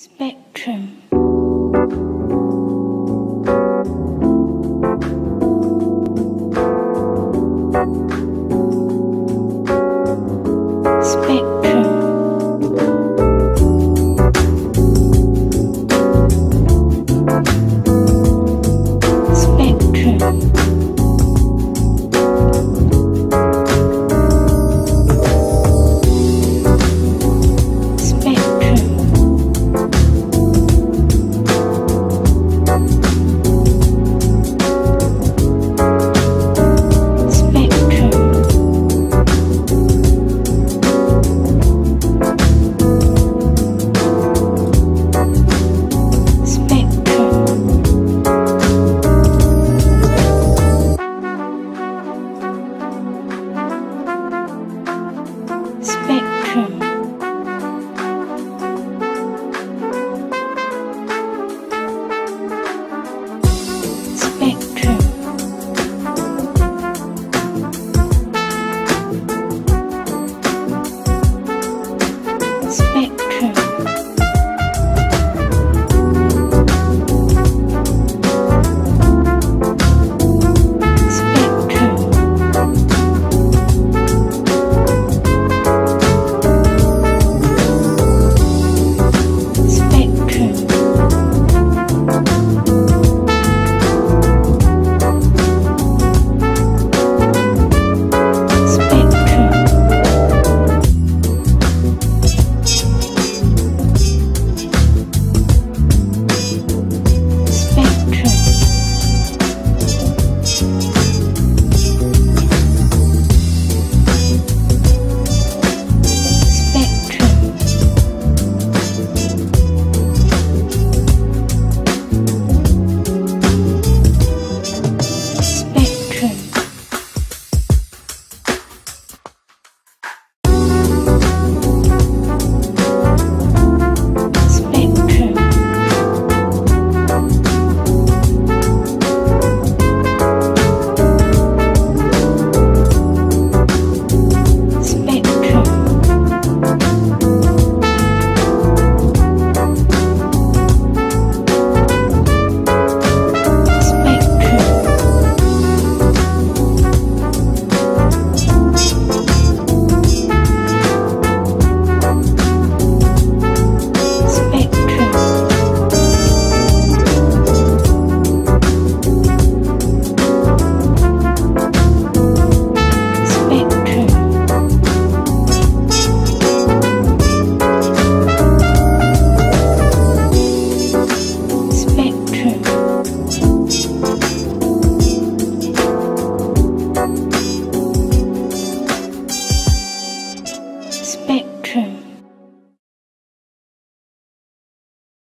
Spectrum. Música Spectrum.